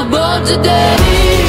About today